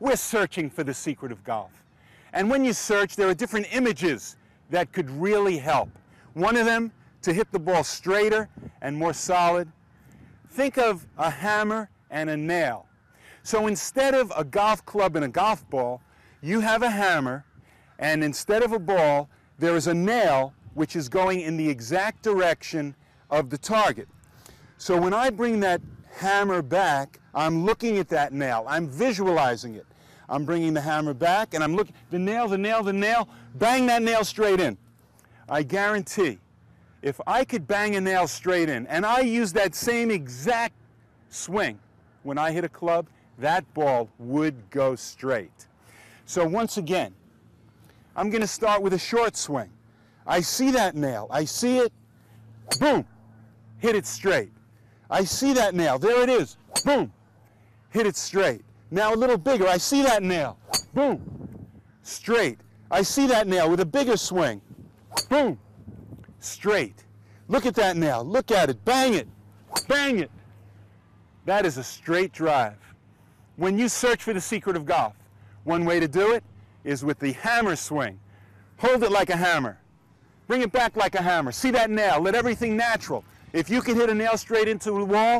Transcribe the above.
We're searching for the secret of golf. And when you search, there are different images that could really help. One of them, to hit the ball straighter and more solid. Think of a hammer and a nail. So instead of a golf club and a golf ball, you have a hammer, and instead of a ball, there is a nail which is going in the exact direction of the target. So when I bring that hammer back, I'm looking at that nail. I'm visualizing it. I'm bringing the hammer back and I'm looking, the nail, the nail, the nail, bang that nail straight in. I guarantee if I could bang a nail straight in and I use that same exact swing when I hit a club, that ball would go straight. So once again, I'm going to start with a short swing. I see that nail. I see it. Boom. Hit it straight. I see that nail. There it is. Boom. Hit it straight. Now a little bigger. I see that nail. Boom. Straight. I see that nail with a bigger swing. Boom. Straight. Look at that nail. Look at it. Bang it. Bang it. That is a straight drive. When you search for the secret of golf, one way to do it is with the hammer swing. Hold it like a hammer. Bring it back like a hammer. See that nail. Let everything natural. If you can hit a nail straight into the wall,